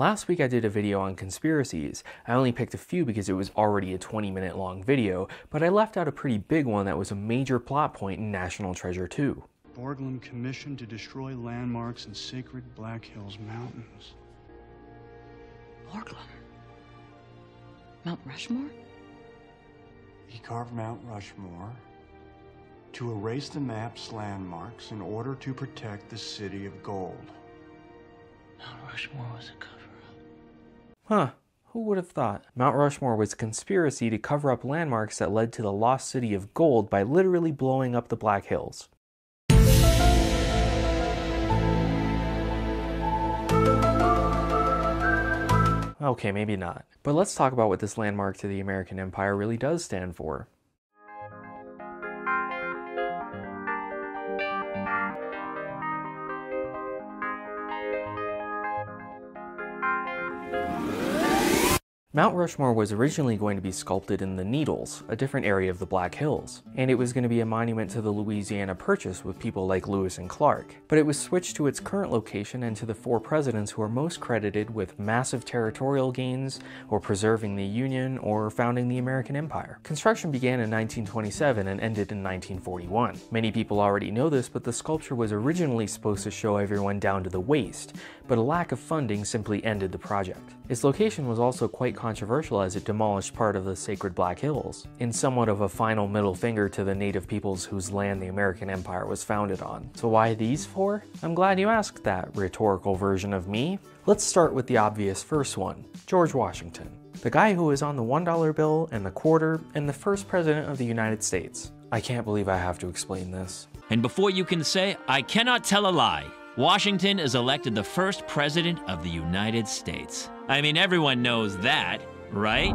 Last week I did a video on conspiracies. I only picked a few because it was already a 20 minute long video, but I left out a pretty big one that was a major plot point in National Treasure 2. Borglum commissioned to destroy landmarks in sacred Black Hills Mountains. Borglum? Mount Rushmore? He carved Mount Rushmore to erase the map's landmarks in order to protect the city of gold. Mount Rushmore was a cover up. Huh. Who would have thought? Mount Rushmore was a conspiracy to cover up landmarks that led to the lost city of gold by literally blowing up the Black Hills. Okay, maybe not. But let's talk about what this landmark to the American Empire really does stand for. Mount Rushmore was originally going to be sculpted in the Needles, a different area of the Black Hills, and it was going to be a monument to the Louisiana Purchase with people like Lewis and Clark. But it was switched to its current location and to the four presidents who are most credited with massive territorial gains, or preserving the Union, or founding the American Empire. Construction began in 1927 and ended in 1941. Many people already know this, but the sculpture was originally supposed to show everyone down to the waist, but a lack of funding simply ended the project. Its location was also quite controversial as it demolished part of the sacred Black Hills, in somewhat of a final middle finger to the native peoples whose land the American Empire was founded on. So why these four? I'm glad you asked that rhetorical version of me. Let's start with the obvious first one, George Washington. The guy who was on the $1 bill and the quarter and the first president of the United States. I can't believe I have to explain this. And before you can say, I cannot tell a lie, Washington is elected the first president of the United States. I mean, everyone knows that, right?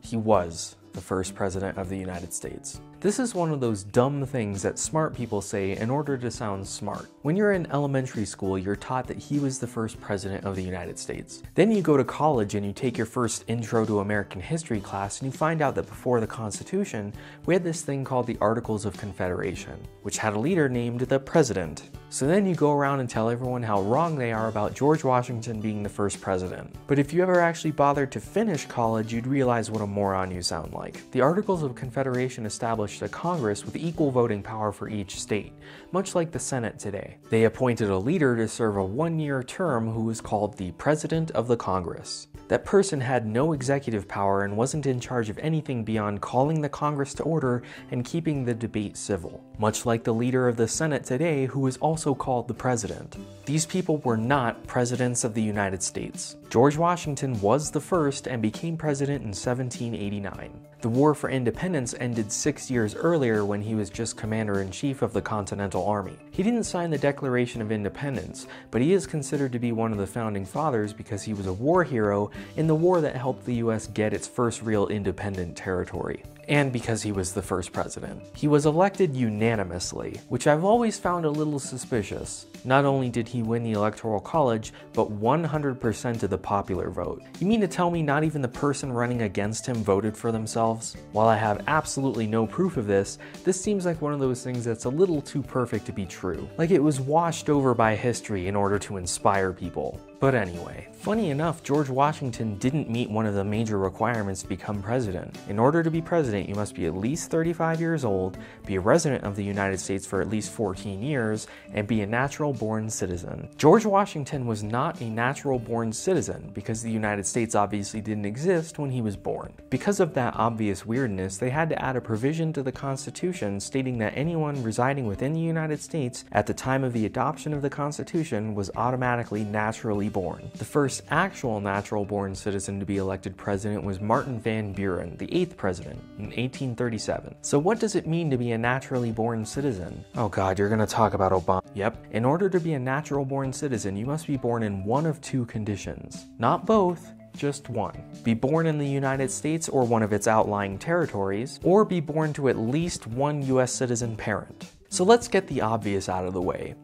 He was the first president of the United States. This is one of those dumb things that smart people say in order to sound smart. When you're in elementary school, you're taught that he was the first president of the United States. Then you go to college and you take your first Intro to American History class and you find out that before the Constitution, we had this thing called the Articles of Confederation, which had a leader named the President. So then you go around and tell everyone how wrong they are about George Washington being the first president. But if you ever actually bothered to finish college, you'd realize what a moron you sound like. The Articles of Confederation established a Congress with equal voting power for each state, much like the Senate today. They appointed a leader to serve a one-year term who was called the President of the Congress. That person had no executive power and wasn't in charge of anything beyond calling the Congress to order and keeping the debate civil, much like the leader of the Senate today who is also called the President. These people were not presidents of the United States. George Washington was the first and became president in 1789. The War for Independence ended six years earlier when he was just Commander in Chief of the Continental Army. He didn't sign the Declaration of Independence, but he is considered to be one of the founding fathers because he was a war hero in the war that helped the US get its first real independent territory and because he was the first president. He was elected unanimously, which I've always found a little suspicious. Not only did he win the Electoral College, but 100% of the popular vote. You mean to tell me not even the person running against him voted for themselves? While I have absolutely no proof of this, this seems like one of those things that's a little too perfect to be true. Like it was washed over by history in order to inspire people. But anyway, funny enough, George Washington didn't meet one of the major requirements to become president. In order to be president, you must be at least 35 years old, be a resident of the United States for at least 14 years, and be a natural born citizen. George Washington was not a natural born citizen because the United States obviously didn't exist when he was born. Because of that obvious weirdness, they had to add a provision to the Constitution stating that anyone residing within the United States at the time of the adoption of the Constitution was automatically naturally born. The first actual natural born citizen to be elected president was Martin Van Buren, the eighth president, in 1837. So what does it mean to be a naturally born citizen? Oh god, you're gonna talk about Obama. Yep. In order to be a natural born citizen, you must be born in one of two conditions. Not both, just one. Be born in the United States or one of its outlying territories, or be born to at least one US citizen parent. So let's get the obvious out of the way.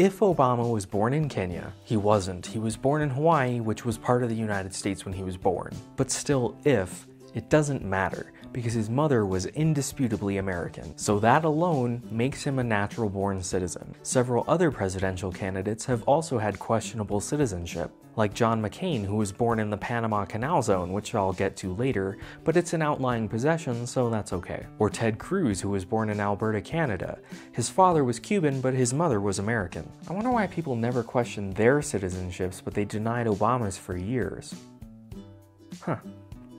If Obama was born in Kenya, he wasn't. He was born in Hawaii, which was part of the United States when he was born. But still, if, it doesn't matter because his mother was indisputably American, so that alone makes him a natural born citizen. Several other presidential candidates have also had questionable citizenship. Like John McCain, who was born in the Panama Canal Zone, which I'll get to later, but it's an outlying possession, so that's okay. Or Ted Cruz, who was born in Alberta, Canada. His father was Cuban, but his mother was American. I wonder why people never questioned their citizenships, but they denied Obama's for years. Huh.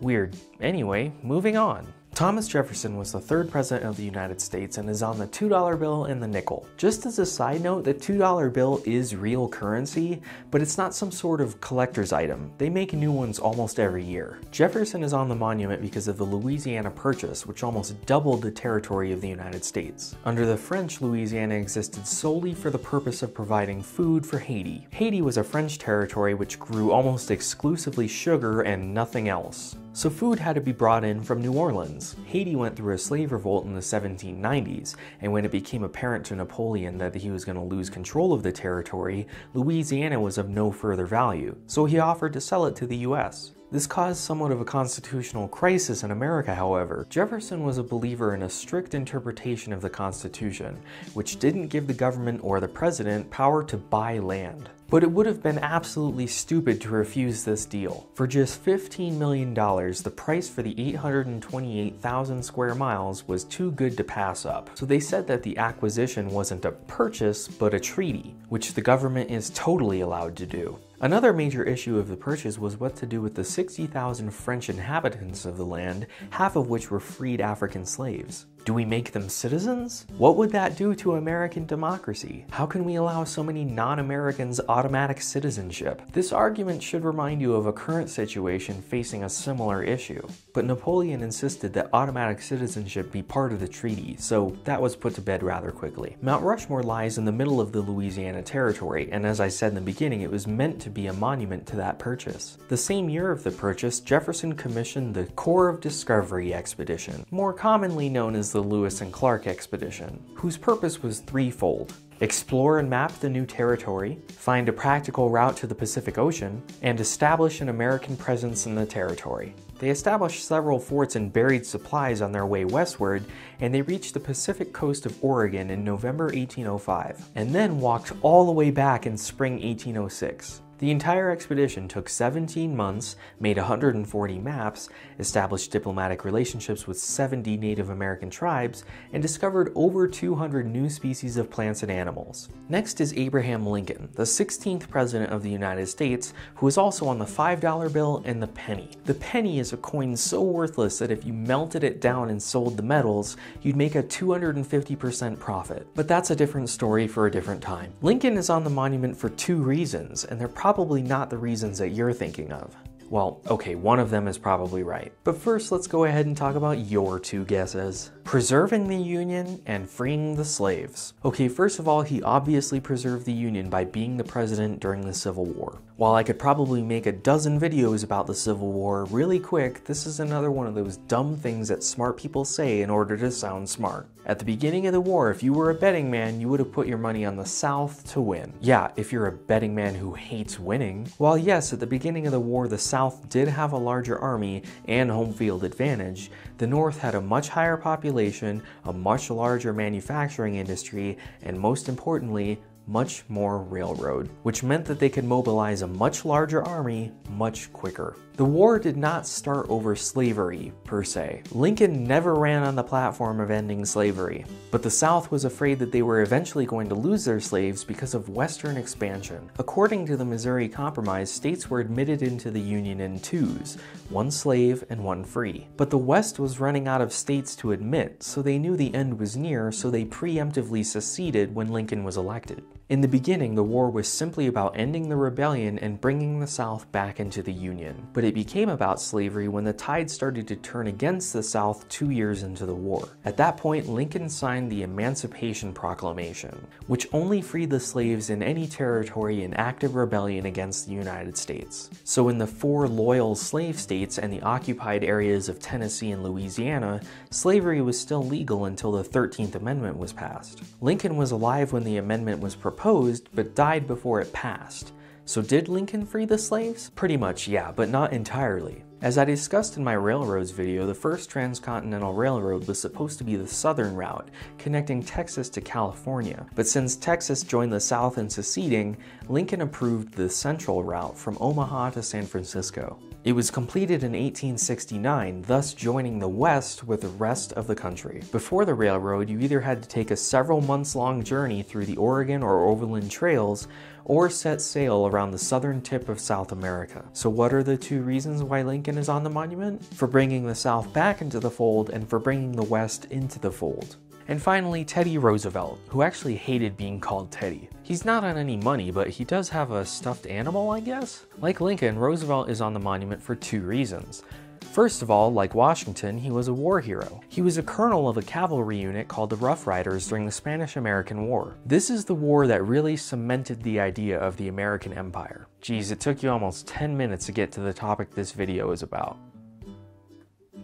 Weird. Anyway, moving on. Thomas Jefferson was the third president of the United States and is on the $2 bill and the nickel. Just as a side note, the $2 bill is real currency, but it's not some sort of collector's item. They make new ones almost every year. Jefferson is on the monument because of the Louisiana Purchase, which almost doubled the territory of the United States. Under the French, Louisiana existed solely for the purpose of providing food for Haiti. Haiti was a French territory which grew almost exclusively sugar and nothing else. So food had to be brought in from New Orleans. Haiti went through a slave revolt in the 1790s, and when it became apparent to Napoleon that he was going to lose control of the territory, Louisiana was of no further value, so he offered to sell it to the US. This caused somewhat of a constitutional crisis in America, however. Jefferson was a believer in a strict interpretation of the Constitution, which didn't give the government or the president power to buy land. But it would have been absolutely stupid to refuse this deal. For just $15 million, the price for the 828,000 square miles was too good to pass up. So they said that the acquisition wasn't a purchase, but a treaty, which the government is totally allowed to do. Another major issue of the purchase was what to do with the 60,000 French inhabitants of the land, half of which were freed African slaves. Do we make them citizens? What would that do to American democracy? How can we allow so many non Americans automatic citizenship? This argument should remind you of a current situation facing a similar issue. But Napoleon insisted that automatic citizenship be part of the treaty, so that was put to bed rather quickly. Mount Rushmore lies in the middle of the Louisiana Territory, and as I said in the beginning, it was meant to be a monument to that purchase. The same year of the purchase, Jefferson commissioned the Corps of Discovery Expedition, more commonly known as the Lewis and Clark Expedition, whose purpose was threefold explore and map the new territory, find a practical route to the Pacific Ocean, and establish an American presence in the territory. They established several forts and buried supplies on their way westward, and they reached the Pacific coast of Oregon in November 1805, and then walked all the way back in spring 1806. The entire expedition took 17 months, made 140 maps, established diplomatic relationships with 70 Native American tribes, and discovered over 200 new species of plants and animals. Next is Abraham Lincoln, the 16th President of the United States, who is also on the $5 bill and the penny. The penny is a coin so worthless that if you melted it down and sold the metals, you'd make a 250% profit. But that's a different story for a different time. Lincoln is on the monument for two reasons, and they're probably not the reasons that you're thinking of. Well, okay, one of them is probably right. But first, let's go ahead and talk about your two guesses preserving the Union and freeing the slaves. Okay, first of all, he obviously preserved the Union by being the president during the Civil War. While I could probably make a dozen videos about the Civil War really quick, this is another one of those dumb things that smart people say in order to sound smart. At the beginning of the war, if you were a betting man, you would have put your money on the South to win. Yeah, if you're a betting man who hates winning. While yes, at the beginning of the war, the South did have a larger army and home field advantage, the North had a much higher population, a much larger manufacturing industry, and most importantly, much more railroad, which meant that they could mobilize a much larger army much quicker. The war did not start over slavery, per se. Lincoln never ran on the platform of ending slavery, but the South was afraid that they were eventually going to lose their slaves because of Western expansion. According to the Missouri Compromise, states were admitted into the Union in twos, one slave and one free. But the West was running out of states to admit, so they knew the end was near, so they preemptively seceded when Lincoln was elected. In the beginning, the war was simply about ending the rebellion and bringing the South back into the Union. But it became about slavery when the tide started to turn against the South two years into the war. At that point, Lincoln signed the Emancipation Proclamation, which only freed the slaves in any territory in active rebellion against the United States. So in the four loyal slave states and the occupied areas of Tennessee and Louisiana, slavery was still legal until the 13th Amendment was passed. Lincoln was alive when the amendment was proposed proposed but died before it passed. So did Lincoln free the slaves? Pretty much, yeah, but not entirely. As I discussed in my railroads video, the first transcontinental railroad was supposed to be the southern route, connecting Texas to California. But since Texas joined the South in seceding, Lincoln approved the central route from Omaha to San Francisco. It was completed in 1869, thus joining the West with the rest of the country. Before the railroad, you either had to take a several months long journey through the Oregon or Overland trails, or set sail around the southern tip of South America. So what are the two reasons why Lincoln is on the monument? For bringing the South back into the fold and for bringing the West into the fold. And finally, Teddy Roosevelt, who actually hated being called Teddy. He's not on any money, but he does have a stuffed animal, I guess? Like Lincoln, Roosevelt is on the monument for two reasons. First of all, like Washington, he was a war hero. He was a colonel of a cavalry unit called the Rough Riders during the Spanish-American War. This is the war that really cemented the idea of the American Empire. Geez, it took you almost 10 minutes to get to the topic this video is about.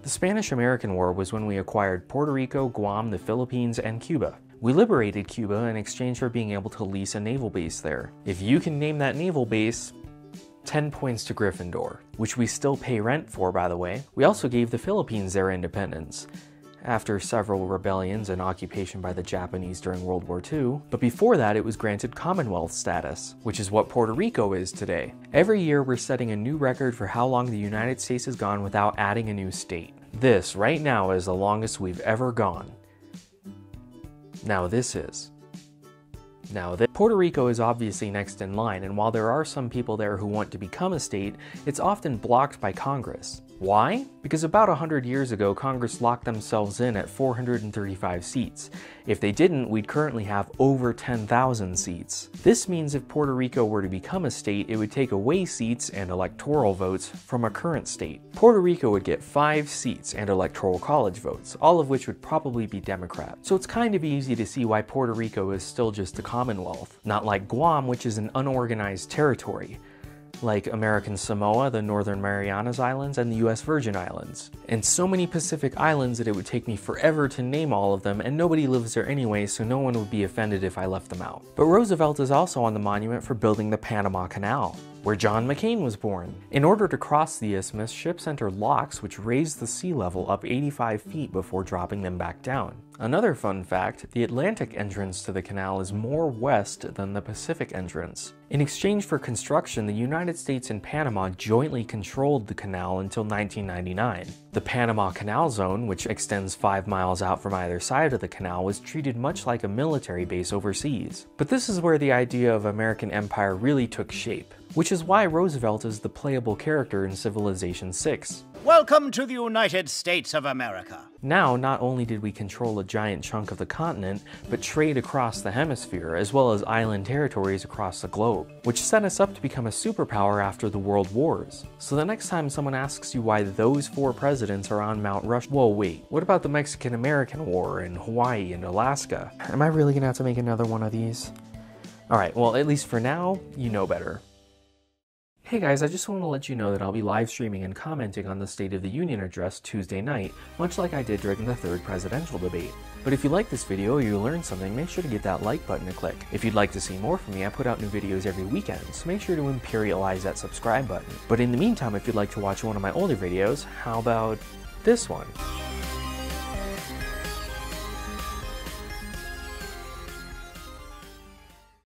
The Spanish-American War was when we acquired Puerto Rico, Guam, the Philippines, and Cuba. We liberated Cuba in exchange for being able to lease a naval base there. If you can name that naval base, 10 points to Gryffindor, which we still pay rent for, by the way. We also gave the Philippines their independence after several rebellions and occupation by the Japanese during World War II, but before that it was granted Commonwealth status, which is what Puerto Rico is today. Every year we're setting a new record for how long the United States has gone without adding a new state. This, right now, is the longest we've ever gone. Now this is. Now, that Puerto Rico is obviously next in line, and while there are some people there who want to become a state, it's often blocked by Congress. Why? Because about 100 years ago, Congress locked themselves in at 435 seats. If they didn't, we'd currently have over 10,000 seats. This means if Puerto Rico were to become a state, it would take away seats and electoral votes from a current state. Puerto Rico would get 5 seats and electoral college votes, all of which would probably be Democrat. So it's kind of easy to see why Puerto Rico is still just a commonwealth, not like Guam, which is an unorganized territory like American Samoa, the Northern Marianas Islands, and the US Virgin Islands. And so many Pacific islands that it would take me forever to name all of them, and nobody lives there anyway, so no one would be offended if I left them out. But Roosevelt is also on the monument for building the Panama Canal where John McCain was born. In order to cross the isthmus, ships enter locks which raise the sea level up 85 feet before dropping them back down. Another fun fact, the Atlantic entrance to the canal is more west than the Pacific entrance. In exchange for construction, the United States and Panama jointly controlled the canal until 1999. The Panama Canal Zone, which extends 5 miles out from either side of the canal, was treated much like a military base overseas. But this is where the idea of American empire really took shape which is why Roosevelt is the playable character in Civilization 6. Welcome to the United States of America. Now, not only did we control a giant chunk of the continent, but trade across the hemisphere, as well as island territories across the globe, which set us up to become a superpower after the World Wars. So the next time someone asks you why those four presidents are on Mount Rush, whoa wait, what about the Mexican-American War in Hawaii and Alaska? Am I really gonna have to make another one of these? Alright, well at least for now, you know better. Hey guys, I just want to let you know that I'll be live streaming and commenting on the State of the Union address Tuesday night, much like I did during the third presidential debate. But if you like this video or you learned something, make sure to get that like button to click. If you'd like to see more from me, I put out new videos every weekend, so make sure to imperialize that subscribe button. But in the meantime, if you'd like to watch one of my older videos, how about this one?